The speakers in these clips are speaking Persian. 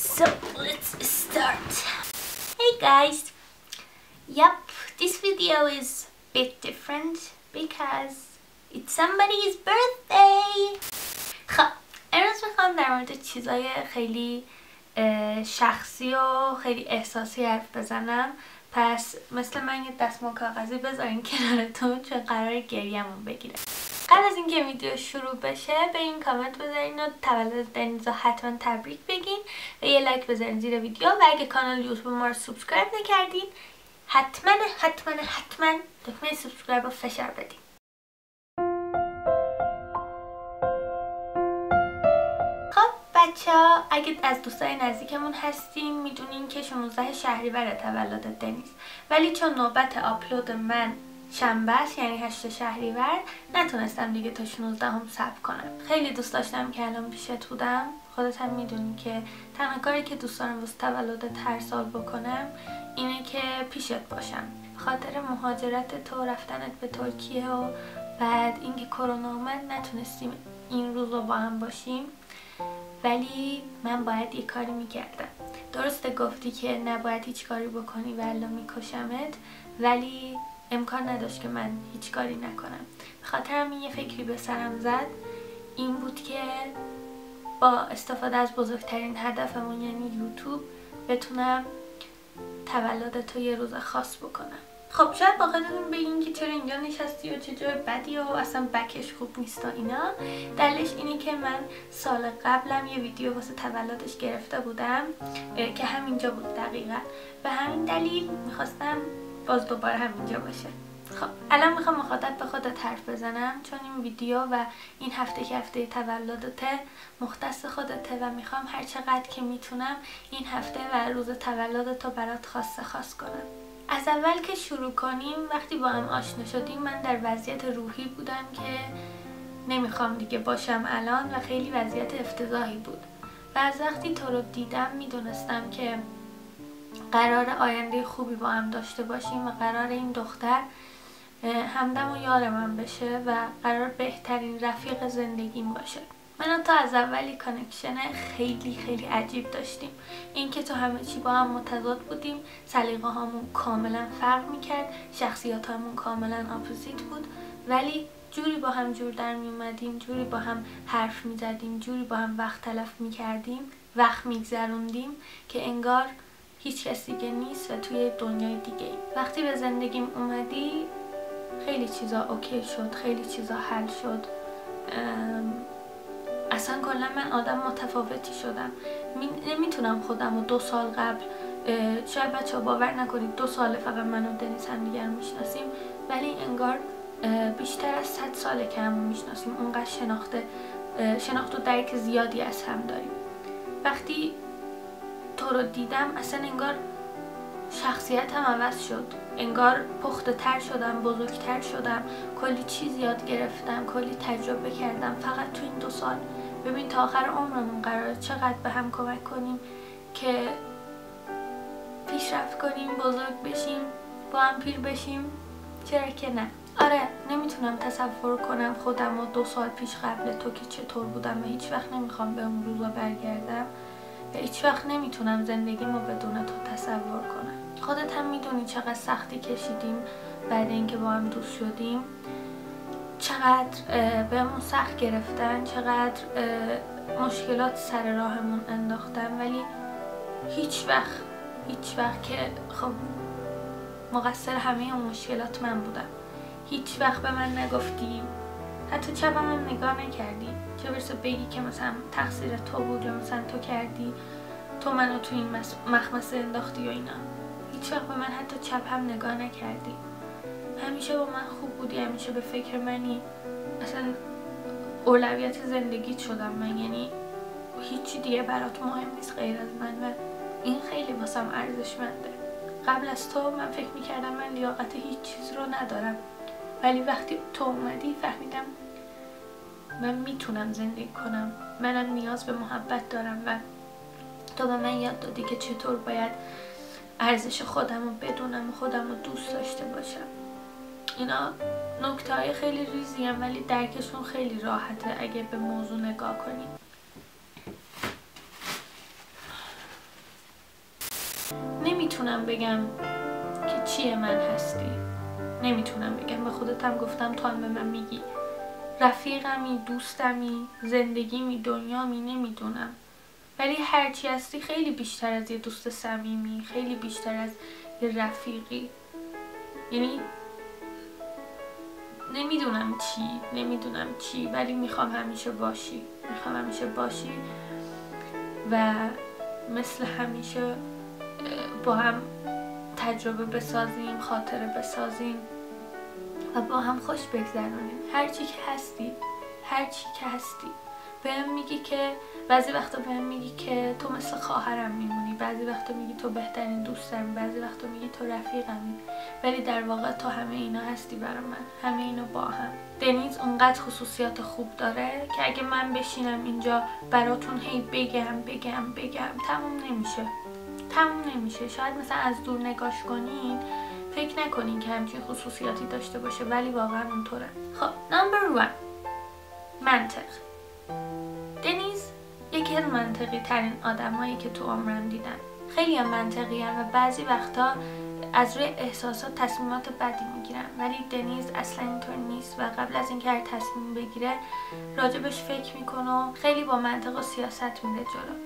So let's start. Hey guys. Yep, this video is a bit different because it's somebody's birthday. خب امروز می‌خوام در مورد چیزای خیلی شخصی و خیلی احساسی حرف بزنم پس مثل من یه دستمال کاغذی بذارین کنارتون چون قرار گریهمون بگیره قبل از اینکه ویدیو شروع بشه به این کامنت بذارین و تولد دنیزا حتما تبریک بگین و یه لایک بذارین زیر ویدیو و اگه کانال یوتیوب ما رو subscribe نکردین حتما حتما حتما دکمه subscribe رو فشار بدین. خب بچه ها اگه از دوستای نزدیکمون هستین می‌دونین که 16 شهریور تولد دنیز. ولی چون نوبت آپلود من شنبه است یعنی هشت شهریور. نتونستم دیگه تا 16 هم صبر کنم. خیلی دوست داشتم که الان پیشت بودم. خودت هم می‌دونی که تنها کاری که دوست دارم واسه تولدت هر سال بکنم اینه که پیشت باشم. خاطر مهاجرت تو رفتنت به ترکیه و بعد اینکه کرونا اومد نتونستیم این روز رو با هم باشیم. ولی من باید یه کاری می‌کردم. درسته گفتی که نباید هیچ کاری بکنی و الان میکشمت ولی امکان نداشت که من هیچ کاری نکنم. خاطر همین یه فکری به سرم زد. این بود که با استفاده از بزرگترین هدفمون یعنی یوتیوب بتونم تولد تو یه روز خاص بکنم. خب شاید با خودتون بگین که چرا اینجا نشستی و چه جای بدی و اصلا بکش خوب نیست و اینا. دلش اینه که من سال قبلم یه ویدیو واسه تولدش گرفته بودم که همینجا بود دقیقا. به همین دلیل می‌خواستم باز دوباره همینجا باشه. خب الان می‌خوام مخاطب به خودت حرف بزنم چون این ویدیو و این هفته که هفته تولدته مختص خودته و می‌خوام هر چقدر که می‌تونم این هفته و روز تولدتو برات خاصه خاص کنم. از اول که شروع کنیم وقتی با هم آشنا شدیم من در وضعیت روحی بودم که نمی‌خوام دیگه باشم الان و خیلی وضعیت افتضاحی بود. و از وقتی تو رو دیدم می‌دونستم که قراره آینده خوبی با هم داشته باشیم و قراره این دختر همدم و یار من بشه و قراره بهترین رفیق زندگیم باشه. من تا از اول یه connection خیلی خیلی عجیب داشتیم. اینکه تو همه چی با هم متضاد بودیم سلیقه هامون کاملا فرق می‌کرد شخصیت هامون کاملا opposite بود. ولی جوری با هم جور در می اومدیم جوری با هم حرف می زدیم جوری با هم وقت تلف می کردیم وقت می گذروندیم که انگار هیچ کسی دیگه نیست و توی دنیای دیگه وقتی به زندگیم اومدی خیلی چیزا اوکی شد خیلی چیزا حل شد. اصلا کلا من آدم متفاوتی شدم. نمی‌تونم خودم و دو سال قبل شاید بچه باور نکنید دو ساله فقط من و دنیز هم دیگر می‌شناسیم. ولی انگار بیشتر از صد ساله که همون می‌شناسیم. اونقدر شناخته شناخت و درک زیادی از هم داریم. وقتی تو رو دیدم اصلا انگار شخصیتم عوض شد. انگار پخته تر شدم بزرگتر شدم. کلی چیز یاد گرفتم کلی تجربه کردم. فقط تو این دو سال. ببین تا آخر عمرمون قرار چقدر به هم کمک کنیم که پیشرفت کنیم بزرگ بشیم با هم پیر بشیم. چرا که نه. آره نمی‌تونم تصور کنم خودم و دو سال پیش قبل تو که چطور بودم و هیچ وقت نمی‌خوام به اون روزا برگردم. و هیچ وقت نمی‌تونم زندگیمو بدون تو تصور کنم. خودت هم می‌دونی چقدر سختی کشیدیم بعد اینکه با هم دوست شدیم. چقدر بهمون سخت گرفتن چقدر مشکلات سر راهمون انداختن. ولی هیچ وقت هیچ وقت که خب مقصر همه اون مشکلات من بودم هیچ وقت به من نگفتی حتی چپم هم نگاه نکردی. چه برسه بگی که مثلا تقصیر تو بود یا مثلا تو کردی. تو منو تو این مخمسه انداختی و اینا. هیچ وقت به من حتی چپ هم نگاه نکردی. همیشه با من خوب بودی همیشه به فکر منی. اصلا اولویت زندگیت شدم من یعنی هیچی دیگه برات مهم نیست غیر از من و این خیلی واسم ارزشمنده. قبل از تو من فکر می‌کردم من لیاقت هیچ چیز رو ندارم. ولی وقتی تو اومدی فهمیدم من می‌تونم زندگی کنم. منم نیاز به محبت دارم و تو به من یاد دادی که چطور باید ارزش خودم رو بدونم و خودم رو دوست داشته باشم. اینا نکته های خیلی ریزی هم ولی درکشون خیلی راحته اگه به موضوع نگاه کنیم نمی‌تونم بگم که چیه من هستی. نمی‌تونم بگم. به خودتم گفتم تو هم به من میگی. رفیقمی دوستمی زندگیمی دنیامی نمی‌دونم. ولی هرچی هستی خیلی بیشتر از یه دوست صمیمی خیلی بیشتر از یه رفیقی. یعنی نمی‌دونم چی نمی‌دونم چی ولی می‌خوام همیشه باشی. می‌خوام همیشه باشی و مثل همیشه با هم تجربه بسازیم خاطره بسازیم و با هم خوش بگذرونیم هرچی که هستی هرچی که هستی. بهم میگی که بعضی وقتا بهم میگی که تو مثل خواهرم میمونی بعضی وقتا میگی تو بهترین دوستم بعضی وقتا میگی تو رفیقمی. ولی در واقع تو همه اینا هستی برا من. همه اینو با هم. دنیز اونقدر خصوصیات خوب داره که اگه من بشینم اینجا براتون هی بگم بگم بگم تموم نمیشه. تموم نمیشه. شاید مثلا از دور نگاش کنین فکر نکنین که همچین خصوصیاتی داشته باشه ولی واقعا اونطوره. خب نمبر 1 منطق. دنیز یکی از منطقی ترین آدمایی که تو عمرم دیدم. خیلی هم منطقی هم و بعضی وقتا از روی احساسات تصمیمات بدی می‌گیرم. ولی دنیز اصلا اینطور نیست و قبل از اینکه هر تصمیم بگیره راجبش فکر می‌کنه و خیلی با منطق و سیاست میره جلو.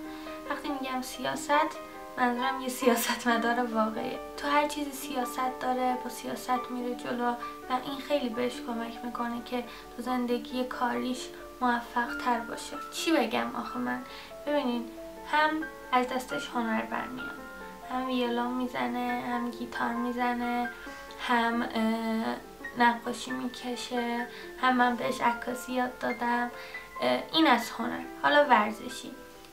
وقتی میگم سیاست منظورم یه سیاست مدار واقعی. تو هر چیزی سیاست داره با سیاست میره جلو و این خیلی بهش کمک می‌کنه که تو زندگی کاریش موفق تر باشه. چی بگم آخه من؟ ببینین هم از دستش هنر برمیاد. هم ویولون می‌زنه هم گیتار می‌زنه هم نقاشی می‌کشه هم من بهش عکاسی یاد دادم. این از هنر. حالا ورزشی.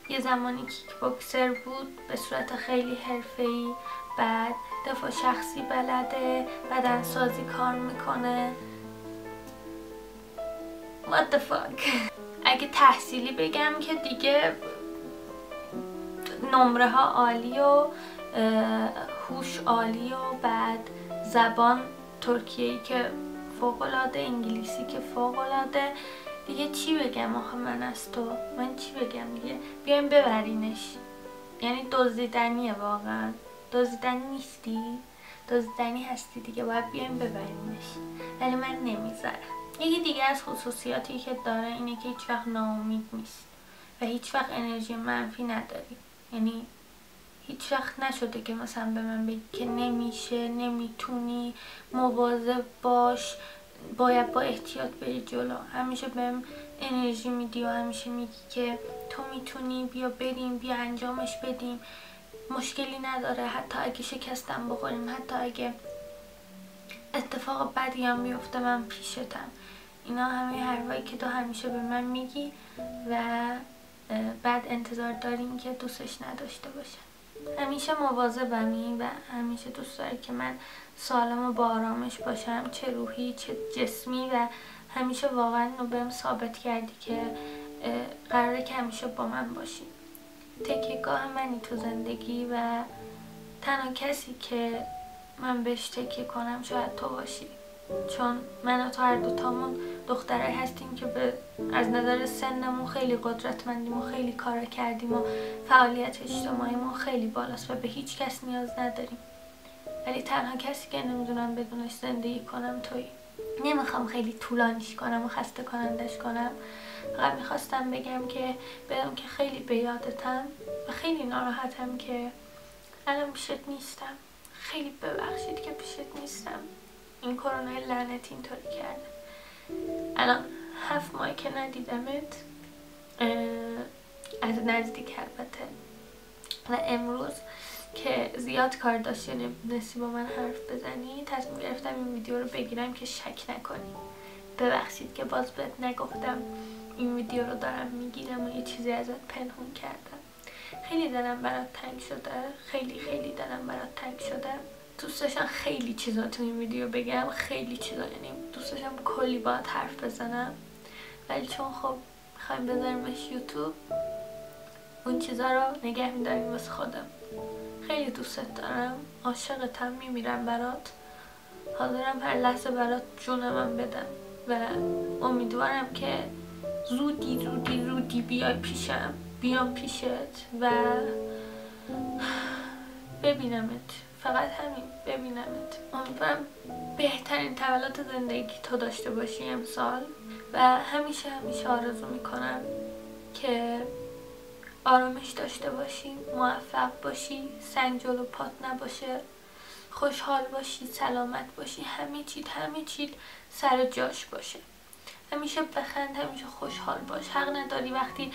یه زمانی کیک بوکسر بود به صورت خیلی حرفه‌ای بعد دفاع شخصی بلده بدن سازی کار می‌کنه. What the fuck? اگه تحصیلی بگم که دیگه نمره ها عالی و هوش عالی و بعد زبان ترکیه‌ای که فوقلاده انگلیسی که فوقلاده دیگه چی بگم آخه من از تو من چی بگم دیگه؟ بیایم ببرینش. یعنی دزدیدنیه واقعا. دزدیدنی نیستی؟ دزدیدنی هستی دیگه باید بیایم ببرینش. ولی من نمی‌ذارم. یکی دیگه از خصوصیاتی که داره اینه که هیچ وقت ناامید نیست و هیچ وقت انرژی منفی نداری. یعنی هیچ وقت نشده که مثلا به من بگی که نمیشه نمی‌تونی مواظب باش. باید با احتیاط بری جلو. همیشه بهم انرژی میدی و همیشه میگی که تو می‌تونی بیا بریم بیا انجامش بدیم. مشکلی نداره. حتی اگه شکستم بخوریم حتی اگه اتفاق بدی هم بیفته من پیشتم. اینا همه حرفایی که تو همیشه به من میگی و بعد انتظار داریم که دوستش نداشته باشه همیشه مواظبمی و همیشه دوست داری که من سالم و با آرامش باشم چه روحی چه جسمی و همیشه واقعا رو بهم ثابت کردی که قراره که همیشه با من باشی. تکیگاه منی تو زندگی و تنها کسی که من بهش تکیه کنم شاید تو باشی. چون من و تو هر دوتامون دختره هستیم که به از نظر سنمون خیلی قدرتمندیم و خیلی کار کردیم و فعالیت اجتماعیمون خیلی بالاست و به هیچ کس نیاز نداریم. ولی تنها کسی که نمی‌دونم بدونش زندگی کنم توی نمی‌خوام خیلی طولانیش کنم و خسته کنندش کنم. فقط می‌خواستم بگم که بدم که خیلی به یادتم و خیلی ناراحتم که الان پیشت نیستم. خیلی ببخشید که نیستم این کرونا لعنت اینطوری کرده. الان هفت ماه که ندیدمت از نزدیک البته. و امروز که زیاد کار داشتی یعنی نسی با من حرف بزنی تصمیم گرفتم این ویدیو رو بگیرم که شک نکنی. ببخشید که باز بهت نگفتم این ویدیو رو دارم می‌گیرم و یه چیزی ازت پنهون کردم. خیلی دلم برات تنگ شده خیلی خیلی دلم برات تنگ شده. دوست داشتم خیلی چیزا تو این ویدیو بگم خیلی چیزا یعنی دوست داشتم کلی باید حرف بزنم. ولی چون خب می‌خوایم بذاریمش یوتیوب اون چیزا رو نگه میداریم واسه خودم. خیلی دوستت دارم عاشقتم میمیرم برات. حاضرم هر لحظه برات جونمم بدم و امیدوارم که زودی زودی زودی بیای پیشم بیام پیشت و ببینمت. فقط همین ببینمت. امیدوارم بهترین تولد زندگی تو داشته باشی امسال. و همیشه همیشه آرزو می‌کنم که آرامش داشته باشی موفق باشی سنگ جلو پات نباشه خوشحال باشی سلامت باشی همه چیت همه چیت سر جاش باشه. همیشه بخند همیشه خوشحال باش. حق نداری وقتی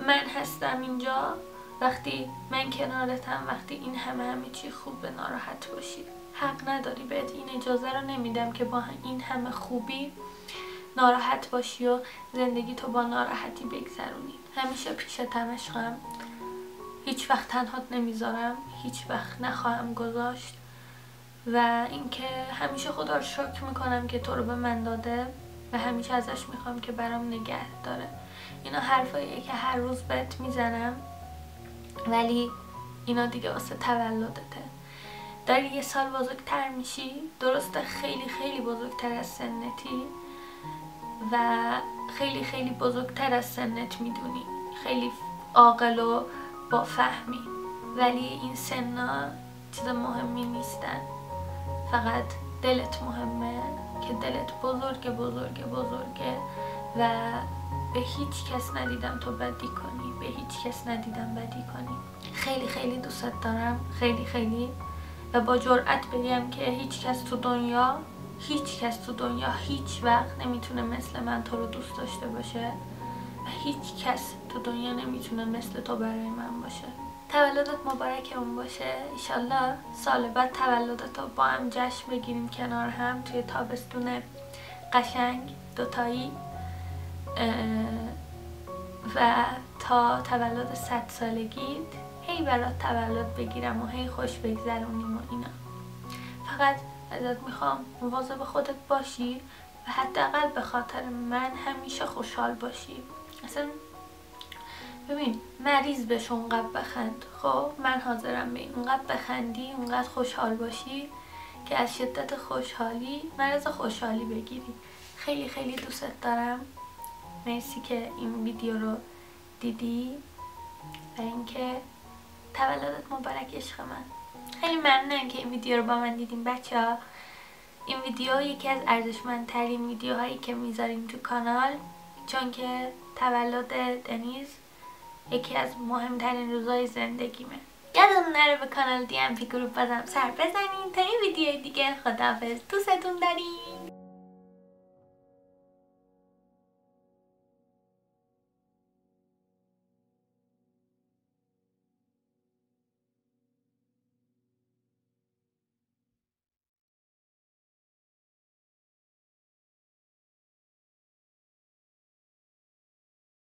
من هستم اینجا وقتی من کنارتم وقتی این همه همه چی خوب به ناراحت باشی. حق نداری بهت این اجازه رو نمیدم که با این همه خوبی ناراحت باشی و زندگی تو با ناراحتی بگذرونی. همیشه پیشتم عشقم هیچ وقت تنهات نمی‌ذارم. هیچ وقت نخواهم گذاشت. و اینکه همیشه خدا رو شکر می‌کنم که تو رو به من داده و همیشه ازش می‌خوام که برام نگه داره. اینا حرفاییه که هر روز بهت می‌زنم. ولی اینا دیگه واسه تولدته. داری یه سال بزرگتر میشی درسته خیلی خیلی بزرگتر از سنتی و خیلی خیلی بزرگتر از سنت می‌دونی. خیلی عاقل و با فهمی ولی این سنا چیز مهمی نیستن. فقط دلت مهمه که دلت بزرگ بزرگ بزرگه و به هیچ کس ندیدم تو بدی کنی. به هیچ کس ندیدم بدی کنی. خیلی خیلی دوست دارم. خیلی خیلی. و با جرأت بگم که هیچ کس تو دنیا هیچ کس تو دنیا هیچ وقت نمی‌تونه مثل من تو رو دوست داشته باشه و هیچ کس تو دنیا نمی‌تونه مثل تو برای من باشه. تولدت مبارک اون باشه. ایشالله سال بعد تولدت رو با هم جشن بگیریم کنار هم توی تابستون قشنگ دوتایی. و تا تولد صد سالگیت هی برات تولد بگیرم و هی خوش بگذرونیم و اینا. فقط ازت می‌خوام مواظب خودت باشی و حداقل به خاطر من همیشه خوشحال باشی. اصلا ببین مریض بش اونقدر بخند. خب من حاضرم به اونقدر بخندی اونقدر خوشحال باشی که از شدت خوشحالی مرض خوشحالی بگیری. خیلی خیلی دوستت دارم. مرسی که این ویدیو رو دیدی؟ و اینکه تولدت مبارک عشق من. خیلی ممنونم که این ویدیو رو با من دیدیم بچه ها این ویدیو یکی از ارزشمندترین ویدیوهایی که می‌ذاریم تو کانال چون که تولد دنیز یکی از مهمترین روزای زندگیمه. یادتون نره به کانال دی ام پی گروپ بازم سر بزنین تا این ویدیو دیگه. خداحافظ. دوستتون داریم.